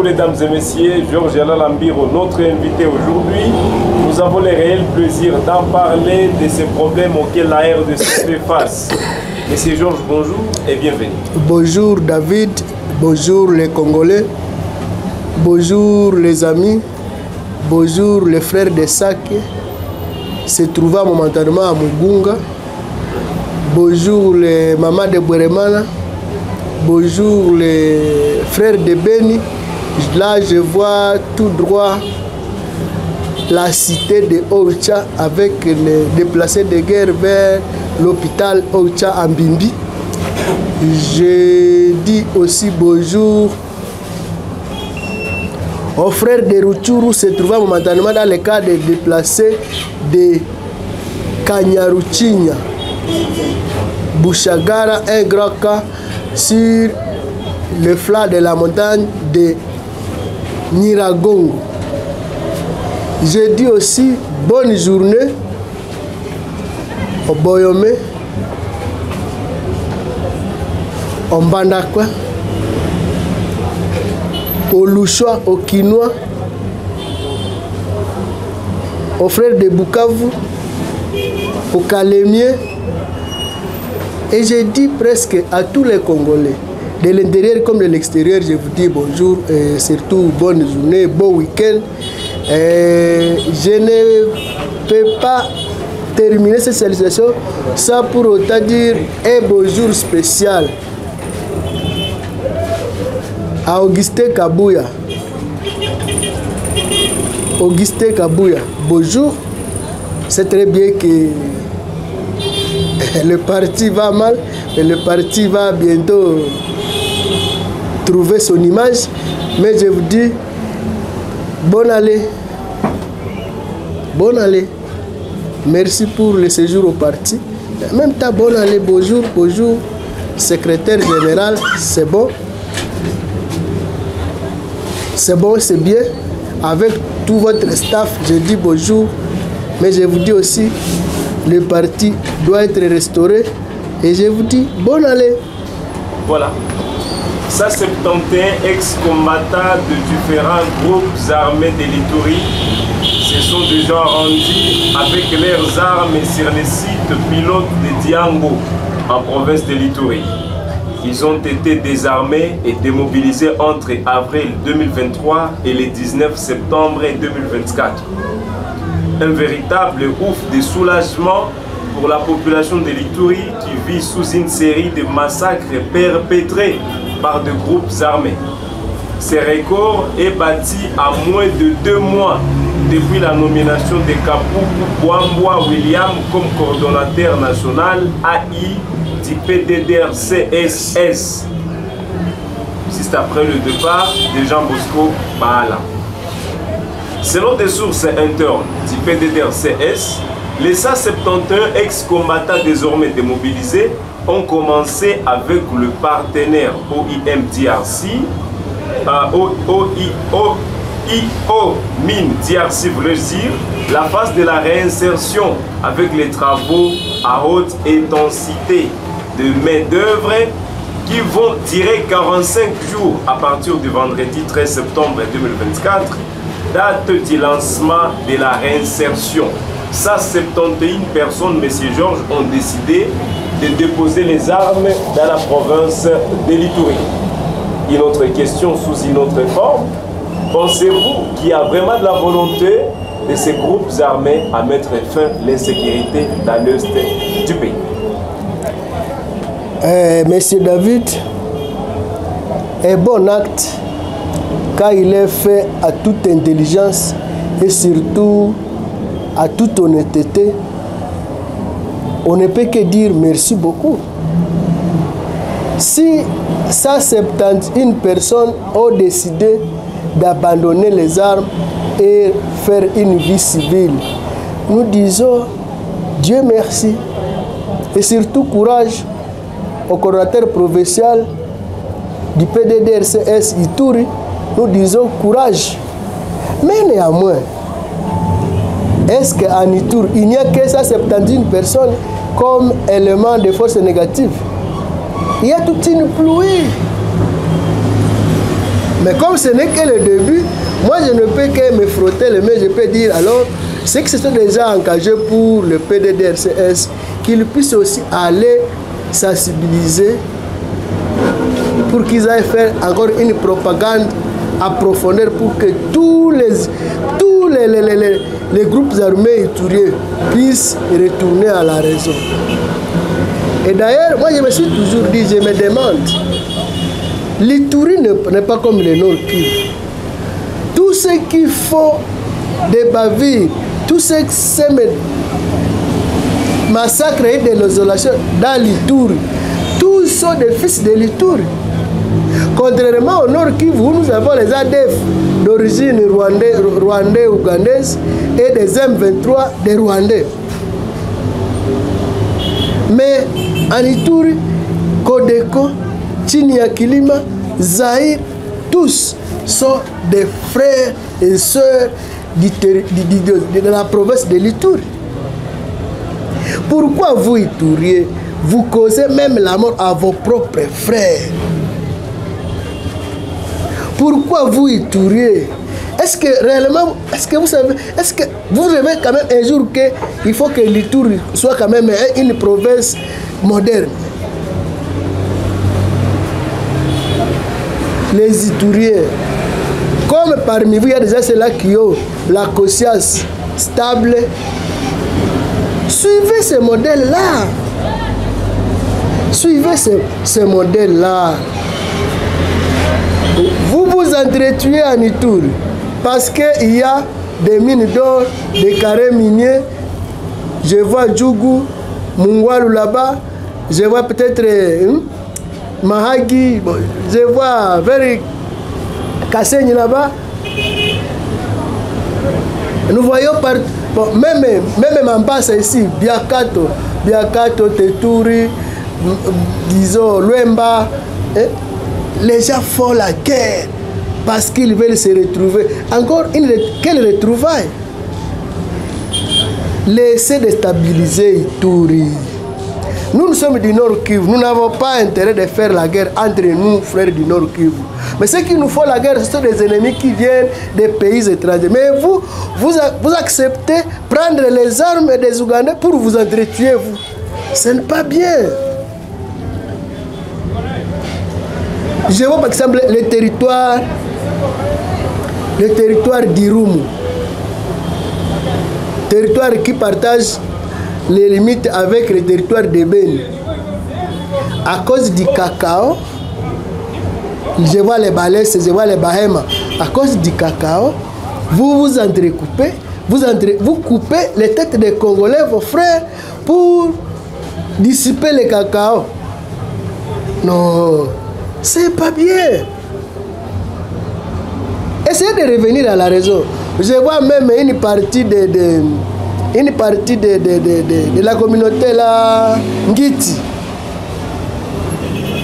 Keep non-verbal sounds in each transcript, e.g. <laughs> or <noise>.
beaucoup, mesdames et messieurs. Georges Alambiro, notre invité aujourd'hui. Nous avons le réel plaisir d'en parler de ces problèmes auxquels la RDC fait face. Monsieur Georges, bonjour et bienvenue. Bonjour David, bonjour les Congolais, bonjour les amis, bonjour les frères de Sake, se trouvant momentanément à Mugunga, bonjour les mamans de Bweremana, bonjour les frères de Beni. Là, je vois tout droit la cité de Ocha avec les déplacés de guerre vers l'hôpital Ocha en Bimbi. Je dis aussi bonjour aux frères de Ruchuru se trouvant momentanément dans le cas des déplacés de Kanyaruchinya, Bouchagara, un grand sur le flanc de la montagne de Niragongo. Je dis aussi bonne journée au Boyome, au Mbandakwa, au Louchois, au Kinois, aux frères de Bukavu, au Kalémier, et je dis presque à tous les Congolais, de l'intérieur comme de l'extérieur, je vous dis bonjour et surtout bonne journée, bon week-end. Et je ne peux pas terminer cette salutation sans pour autant dire un bonjour spécial à Augustin Kabouya. Augustin Kabouya, bonjour. C'est très bien que <laughs> le parti va mal, mais le parti va bientôt trouver son image. Mais je vous dis, bonne année. Bonne année. Merci pour le séjour au parti. En même temps, bonne année, bonjour, bonjour. Secrétaire général, c'est bon. C'est bon, c'est bien. Avec tout votre staff, je dis bonjour. Mais je vous dis aussi, le parti doit être restauré. Et je vous dis bonne année. Voilà. Ça, 71 ex-combattants de différents groupes armés de l'Itourie se sont déjà rendus avec leurs armes sur les sites pilotes de Diango en province de l'Itourie. Ils ont été désarmés et démobilisés entre avril 2023 et le 19 septembre 2024. Un véritable ouf de soulagement pour la population de l'Itourie qui vit sous une série de massacres perpétrés par des groupes armés. Ce record est bâti à moins de deux mois depuis la nomination de Kapuku Bwambwa William comme coordonnateur national AI du PDDR-CSS. Juste après le départ de Jean Bosco Bahala. Selon des sources internes du PDDR-CS, les 171 ex-combattants désormais démobilisés ont commencé avec le partenaire OIM DRC, OIO, IO Mine DRC dire, la phase de la réinsertion avec les travaux à haute intensité de main-d'œuvre qui vont durer 45 jours à partir du vendredi 13 septembre 2024, date du lancement de la réinsertion. Ça, 71 personnes, Monsieur Georges, ont décidé de déposer les armes dans la province de l'Itourie. Une autre question sous une autre forme. Pensez-vous qu'il y a vraiment de la volonté de ces groupes armés à mettre fin à l'insécurité dans l'est du pays? Euh, Monsieur David, un bon acte quand il est fait à toute intelligence et surtout à toute honnêteté, on ne peut que dire merci beaucoup. Si 171 personnes ont décidé d'abandonner les armes et faire une vie civile, nous disons Dieu merci et surtout courage au coordinateur provincial du PDDRCS Ituri, nous disons courage. Mais néanmoins, est-ce qu'en Ituri, il n'y a que 171 personnes comme élément de force négative? Il y a toute une pluie. Mais comme ce n'est que le début, moi je ne peux que me frotter les mains, je peux dire alors, ceux qui se sont déjà engagés pour le PDDRCS, qu'ils puissent aussi aller sensibiliser pour qu'ils aillent faire encore une propagande approfondie pour que tous les, tous les, les groupes armés ituriens puissent retourner à la raison. Et d'ailleurs, moi je me suis toujours dit, je me demande, l'Itourie n'est pas comme le Nord Kivu. Tous ceux qui font des bavures, tous ceux qui s'aiment massacres et de l'isolation dans l'Itourie, tous sont des fils de l'Itourie. Contrairement au Nord Kivu, où nous avons les ADF d'origine rwandais, rwandais, ougandaise et des M23 des Rwandais. Mais en Ituri, Kodeko, Chinia Kilima, Zahir, tous sont des frères et sœurs de la province de l'Ituri. Pourquoi vous, Ituriez, vous causez même la mort à vos propres frères? Pourquoi vous, Ituriez Est-ce que réellement, est-ce que vous savez, est-ce que vous rêvez quand même un jour qu'il faut que l'Ituri soit quand même une province moderne? Les Ituriens, comme parmi vous, il y a déjà ceux-là qui ont la conscience stable, suivez ce modèle-là. Suivez ce modèle-là. Vous entretuez en Ituri parce qu'il y a des mines d'or, des carrés miniers. Je vois Djougou, Mungwalu là-bas. Je vois peut-être hein, Mahagi. Je vois Very Kassenyi là-bas. Nous voyons par, bon, même, même Mambasa ici, Biakato, Biakato, Teturi, disons, Luemba. Hein, les gens font la guerre parce qu'ils veulent se retrouver. Encore une quelle retrouvaille? Laissez déstabiliser Ituri. Nous, nous sommes du Nord Kivu. Nous n'avons pas intérêt de faire la guerre entre nous, frères du Nord Kivu. Mais ceux qui nous font la guerre, ce sont des ennemis qui viennent des pays étrangers. Mais vous, vous, acceptez prendre les armes des Ougandais pour vous entretuer, vous. Ce n'est pas bien. Je vois par exemple le territoire, le territoire d'Irumu, territoire qui partage les limites avec le territoire de Ben. À cause du cacao, je vois les balaises, je vois les bahema. À cause du cacao, vous vous entrecoupez, vous, entre, vous coupez les têtes des Congolais, vos frères, pour dissiper le cacao. Non, c'est pas bien. Essayez de revenir à la raison. Je vois même une partie de, une partie de, de, de, de, la communauté là, Ngiti.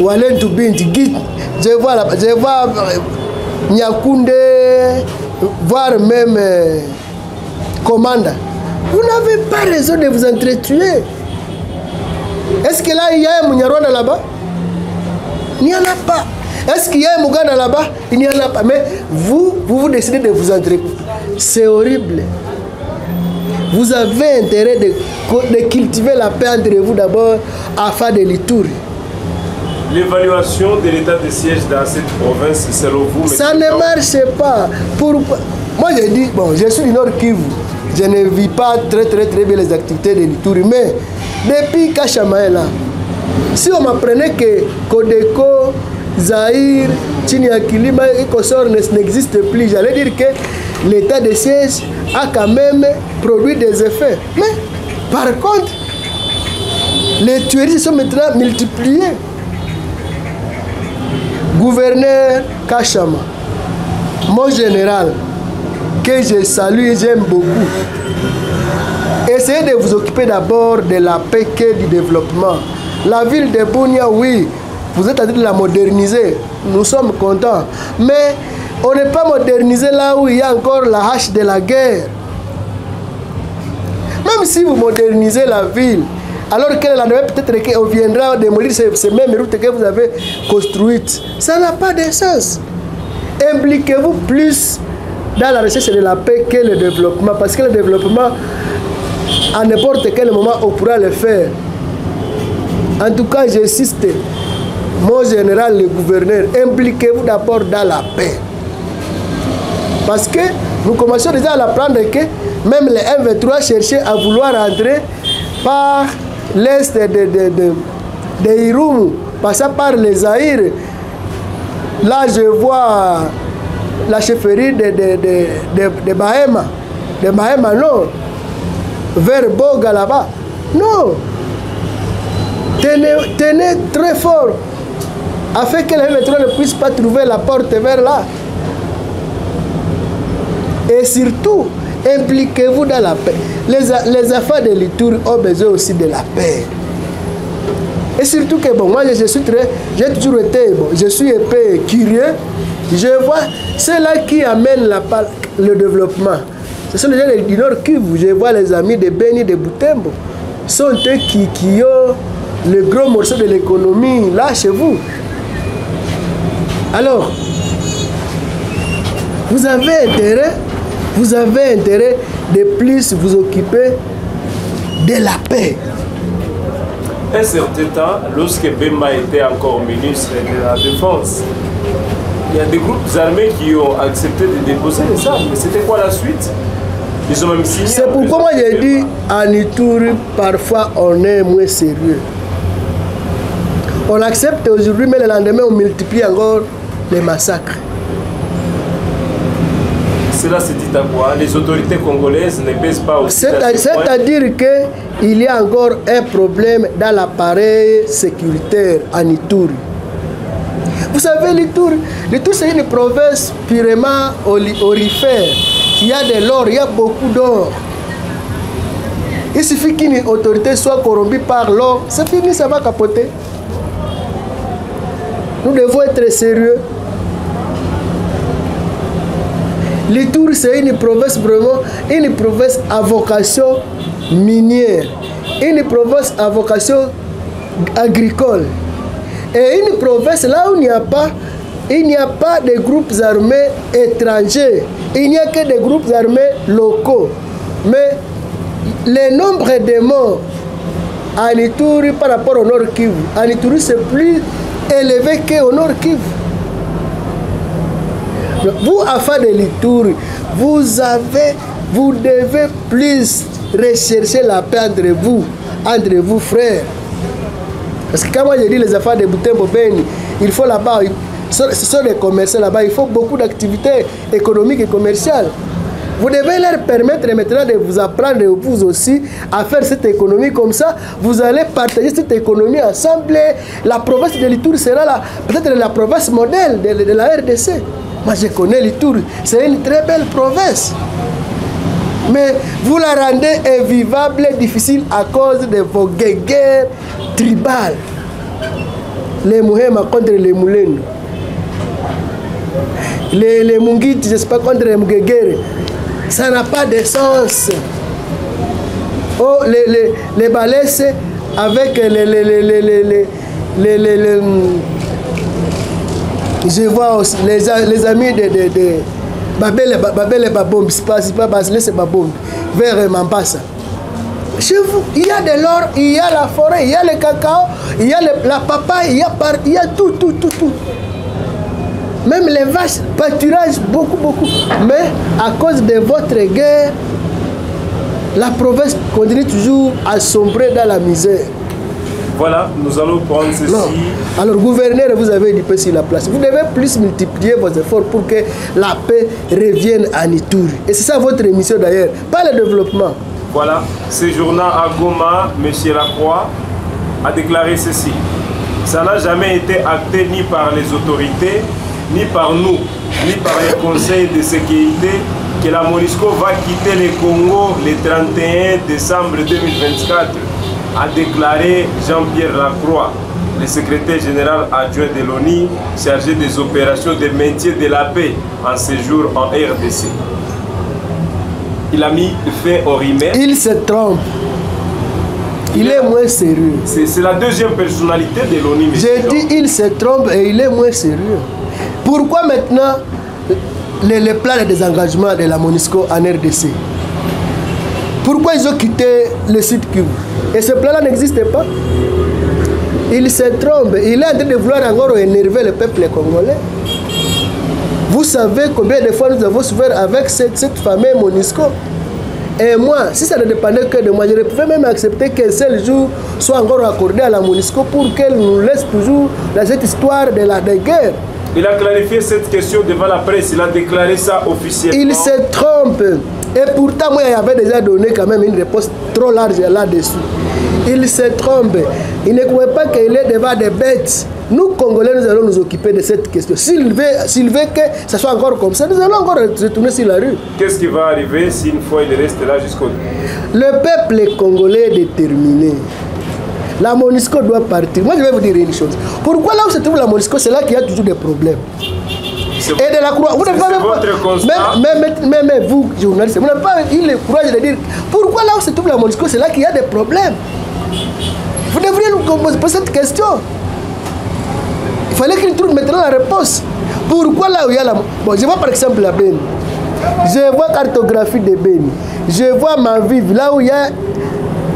Walentu Binti, Ngiti. Je vois, là, je vois Nyakunde, voire même euh. Vous n'avez pas raison de vous entretuer. Est-ce que là, il y a un Munyarwanda là-bas? Il n'y en a pas. Est-ce qu'il y a un Muganda là-bas? Il n'y en a pas. Mais vous, vous, vous décidez de vous entretuer. C'est horrible. Vous avez intérêt de, de, cultiver la paix entre vous d'abord afin de l'Itouri. L'évaluation de l'état de siège dans cette province, selon vous Ça ne marche pas. Pourquoi Moi, je dis, bon, je suis du Nord Kivu. Je ne vis pas très, très, très bien les activités de l'Itouri. Mais depuis Kachama est là, si on m'apprenait que Kodeko, Zahir, Chiniakilima et Kosor n'existent plus, j'allais dire que l'état de siège a quand même produit des effets. Mais par contre, les tueries sont maintenant multipliées. Gouverneur Kachama, mon général, que je salue et j'aime beaucoup, essayez de vous occuper d'abord de la paix que du développement. La ville de Bounia, oui, vous êtes en train de la moderniser. Nous sommes contents. Mais on n'est pas modernisé là où il y a encore la hache de la guerre. Même si vous modernisez la ville, alors qu'elle peut-être qu'on viendra démolir ces, mêmes routes que vous avez construites, ça n'a pas de sens. Impliquez-vous plus dans la recherche de la paix que le développement. Parce que le développement, à n'importe quel moment, on pourra le faire. En tout cas, j'insiste, mon général, le gouverneur, impliquez-vous d'abord dans la paix. Parce que nous commençons déjà à apprendre que même les M23 cherchaient à vouloir entrer par l'est de, de, passant par les Aïrs. Là, je vois la chefferie de, de, de, Bahema, de Bahema, non, vers Boga là-bas. Non. Tenez, tenez très fort afin que les M23 ne puissent pas trouver la porte vers là. Et surtout, impliquez-vous dans la paix. Les, affaires de l'Itour ont besoin aussi de la paix. Et surtout que, bon, moi, je suis très, j'ai toujours été, bon, je suis épais, curieux. Je vois ceux-là qui amènent la, le développement. Ce sont les gens du Nord Kivu. Je vois les amis de Beni, de Boutembo. sont eux qui, qui ont le gros morceau de l'économie là chez vous. Alors, vous avez intérêt, vous avez intérêt de plus vous occuper de la paix. Un certain temps, lorsque Bemba était encore ministre de la Défense, il y a des groupes armés qui ont accepté de déposer les armes. Mais c'était quoi la suite? Ils ont même signé. C'est pourquoi moi j'ai dit en Ituri, parfois on est moins sérieux. On accepte aujourd'hui, mais le lendemain on multiplie encore les massacres. Cela se dit à quoi Les autorités congolaises ne pèsent pas aussi. C'est-à-dire qu'il y a encore un problème dans l'appareil sécuritaire en Ituri. Vous savez, l'Ituri, l'Ituri c'est une province purement orifère. Il y a de l'or, il y a beaucoup d'or. Il suffit qu'une autorité soit corrompue par l'or, c'est fini, ça va capoter. Nous devons être sérieux. L'Itour, c'est une province vraiment, une province à vocation minière, une province à vocation agricole. Et une province là où il n'y a pas, il n'y a pas de groupes armés étrangers, il n'y a que des groupes armés locaux. Mais le nombre de morts en Ituri par rapport au Nord Kivu, en Ituri c'est plus élevé qu'au Nord Kivu. Vous, afin de l'Itour, vous avez, vous devez plus rechercher la paix entre vous, entre vous frères. Parce que quand moi j'ai dit les affaires de Boutembo Beni, il faut là-bas, ce sont des commerçants là-bas, il faut beaucoup d'activités économiques et commerciales. Vous devez leur permettre maintenant de vous apprendre vous aussi à faire cette économie comme ça. Vous allez partager cette économie ensemble. La province de l'Itour sera peut-être la province modèle de, la RDC. Moi, je connais Litouri. C'est une très belle province. Mais vous la rendez invivable et difficile à cause de vos guerres tribales. Les Mouhema contre les Moulins. Les, les Mungit, je ne sais pas, contre les Mugegere. Ça n'a pas de sens. Oh, les, les, les balais, avec les, les, les, les, les, les, les, les je vois aussi les, les amis de, de, de Babel, Babel Babombe, c'est pas, vers Mambasa. Chez vous, il y a de l'or, il y a la forêt, il y a le cacao, il y a le, la papaye, il y a, par, il y a tout, tout, tout, tout. Même les vaches, pâturage, beaucoup, beaucoup. Mais à cause de votre guerre, la province continue toujours à sombrer dans la misère. Voilà, nous allons prendre ceci. Non. Alors, gouverneur, vous avez du peu sur la place. Vous devez plus multiplier vos efforts pour que la paix revienne à Nitouri. Et c'est ça votre mission d'ailleurs, pas le développement. Voilà, séjournant à Goma, M. Lacroix a déclaré ceci. Ça n'a jamais été acté ni par les autorités, ni par nous, ni par les conseils de sécurité que la MONUSCO va quitter le Congo le 31 décembre 2024, a déclaré Jean-Pierre Lacroix, le secrétaire général adjoint de l'ONU chargé des opérations de maintien de la paix en séjour en RDC. Il a mis fin au rimel. Il se trompe. Il, est moins sérieux. C'est la deuxième personnalité de l'ONU. J'ai dit il se trompe et il est moins sérieux. Pourquoi maintenant le, le plan de désengagement de la MONUSCO en RDC. Pourquoi ils ont quitté le sud Kivu Et ce plan-là n'existe pas. Il se trompe. Il est en train de vouloir encore énerver le peuple congolais. Vous savez combien de fois nous avons souffert avec cette, cette fameuse MONUSCO et moi, si ça ne dépendait que de moi, je pouvais même accepter qu'un seul jour soit encore accordé à la MONUSCO pour qu'elle nous laisse toujours dans cette histoire de la de guerre. Il a clarifié cette question devant la presse, il a déclaré ça officiellement. Il se trompe. Et pourtant, moi, il avait déjà donné quand même une réponse trop large là-dessus. Il se trompe. Il ne croit pas qu'il est devant des bêtes. Nous, Congolais, nous allons nous occuper de cette question. S'il veut, veut que ça soit encore comme ça, nous allons encore retourner sur la rue. Qu'est-ce qui va arriver si une fois il reste là jusqu'au... Le peuple congolais est déterminé. La MONUSCO doit partir. Moi, je vais vous dire une chose. Pourquoi là où se trouve la MONUSCO, c'est là qu'il y a toujours des problèmes. Et de la croix. Vous n'avez pas votre constat. même, même, même, même vous, journalistes, vous n'avez pas eu le courage de dire pourquoi là où se trouve la MONUSCO, c'est là qu'il y a des problèmes? Vous devriez nous poser cette question. Il fallait qu'il trouve maintenant la réponse. Pourquoi là où il y a la. Bon, je vois par exemple la Beni. Je vois cartographie de Beni. Je vois ma ville, là où il y a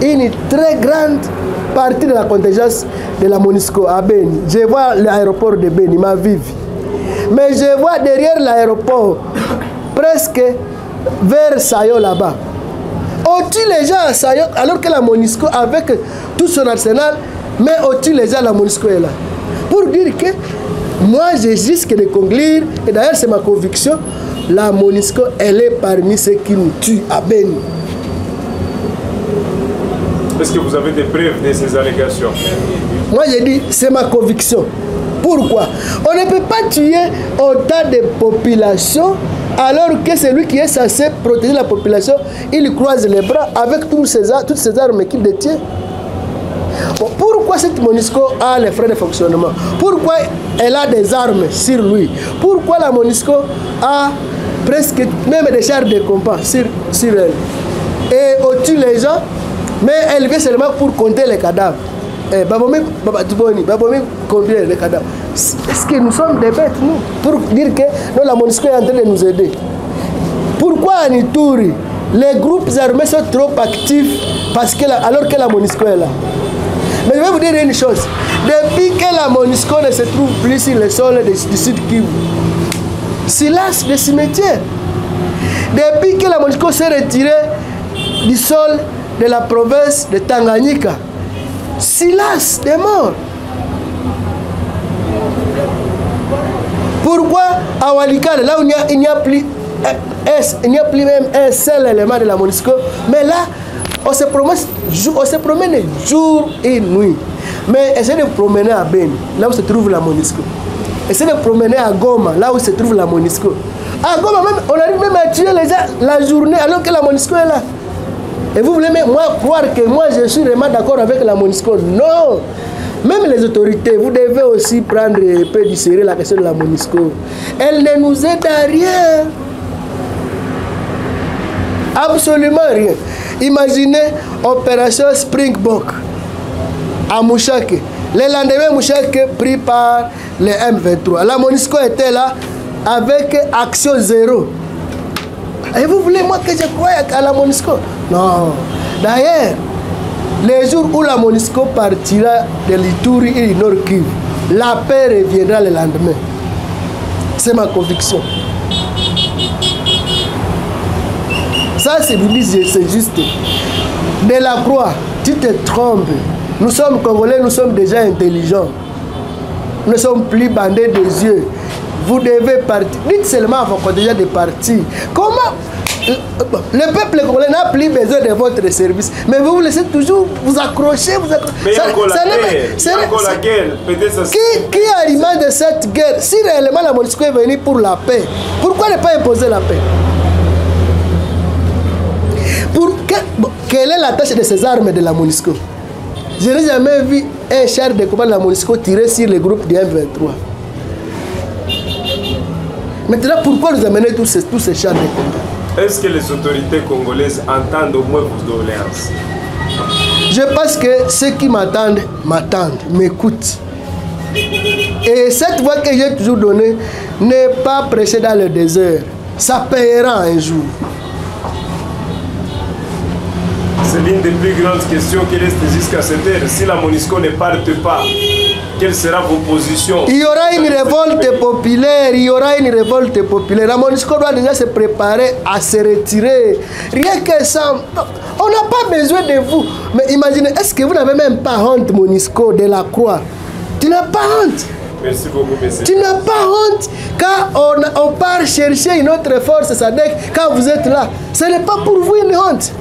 une très grande partie de la contingence de la MONUSCO à Beni. Je vois l'aéroport de Beni, ma ville. Mais je vois derrière l'aéroport, presque vers Sayo là-bas. On tue les gens à Sayo, alors que la MONUSCO, avec tout son arsenal, mais on tue les gens, la MONUSCO est là. Pour dire que moi, je risque de conclure, et d'ailleurs c'est ma conviction, la MONUSCO, elle est parmi ceux qui nous tuent à Beni. Est-ce que vous avez des preuves de ces allégations? Moi, j'ai dit, c'est ma conviction. Pourquoi On ne peut pas tuer autant de populations alors que celui qui est censé protéger la population, il croise les bras avec toutes ces armes qu'il détient. Pourquoi cette MONUSCO a les frais de fonctionnement? Pourquoi elle a des armes sur lui? Pourquoi la MONUSCO a presque même des chars de compas sur, sur elle? Et on tue les gens, mais elle vient seulement pour compter les cadavres. Eh, les cadavres Est-ce que nous sommes des bêtes, nous Pour dire que non, la MONUSCO est en train de nous aider. Pourquoi Ituri, les groupes armés sont trop actifs parce que alors que la MONUSCO est là? Mais je vais vous dire une chose. Depuis que la MONUSCO ne se trouve plus sur le sol du sud Kivu, silence des cimetières. Depuis que la MONUSCO s'est retirée du sol de la province de Tanganyika, silence des morts. Pourquoi à Walikale, là où il n'y a, plus, un- un- il n'y a plus même un seul élément de la MONUSCO, mais là, on se promène, jour et nuit. Mais essayez de promener à Beni, là où se trouve la MONUSCO. Essayez de promener à Goma, là où se trouve la MONUSCO. À Goma, même, on arrive même à tuer les gens la journée alors que la MONUSCO est là. Et vous voulez même moi croire que moi je suis vraiment d'accord avec la MONUSCO Non Même les autorités, vous devez aussi prendre un peu du sérieux la question de la MONUSCO. Elle ne nous aide à rien. Absolument rien. Imaginez opération Springbok à Mouchake. Le lendemain, Mouchake est pris par les M23. La MONUSCO était là avec action zéro. Et vous voulez moi que je croie à la MONUSCO Non. D'ailleurs, les jours où la MONUSCO partira de l'Ituri et du Nord la paix reviendra le lendemain. C'est ma conviction. Ça, c'est c'est juste. De la croix, tu te trompes. Nous sommes Congolais, nous sommes déjà intelligents. Nous ne sommes plus bandés des yeux. Vous devez partir. Dites seulement à vos de partir. Comment le peuple congolais n'a plus besoin de votre service. Mais vous vous laissez toujours vous accrocher. Vous accrocher. Mais Ça- encore la ça guerre. Ça encore la guerre. Qui, qui alimente cette guerre Si réellement la MONUSCO est venue pour la paix, pourquoi ne pas imposer la paix pour que, bon, Quelle est la tâche de ces armes de la MONUSCO Je n'ai jamais vu un char de combat de la MONUSCO tirer sur le groupe du M23. Maintenant, pourquoi nous amener tous ces, tous ces chars de combat Est-ce que les autorités congolaises entendent au moins vos doléances? Je pense que ceux qui m'attendent, m'attendent, m'écoutent. Et cette voix que j'ai toujours donnée, n'est pas prêcher dans le désert. Ça payera un jour. C'est l'une des plus grandes questions qui reste jusqu'à cette heure. Si la MONUSCO ne parte pas, quelle sera vos positions? Il y aura une révolte populaire, il y aura une révolte populaire. La MONUSCO doit déjà se préparer à se retirer. Rien que ça, on n'a pas besoin de vous. Mais imaginez, est-ce que vous n'avez même pas honte, MONUSCO, de la croix? Tu n'as pas honte. Merci beaucoup, monsieur. Tu n'as pas honte quand on, on part chercher une autre force, Sadek, quand vous êtes là. Ce n'est pas pour vous une honte.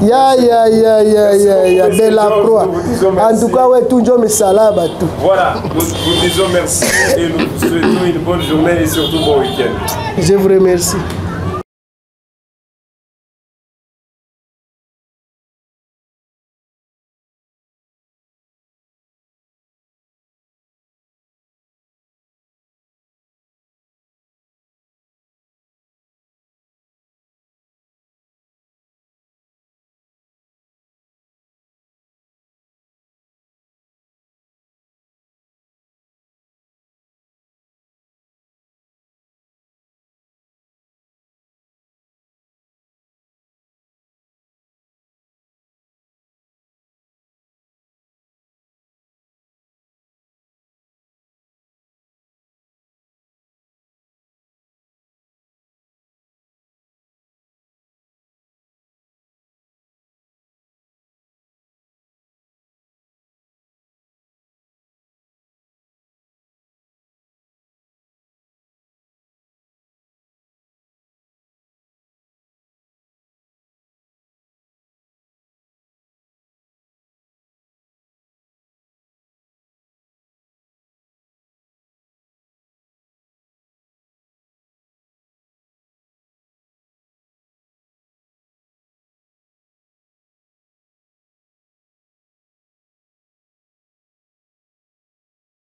Ya ya ya ya ya ya de la croix. En tout cas, ouais, tout le salaba tout. Voilà, nous vous disons merci et nous vous souhaitons une bonne journée et surtout bon week-end. Je vous remercie.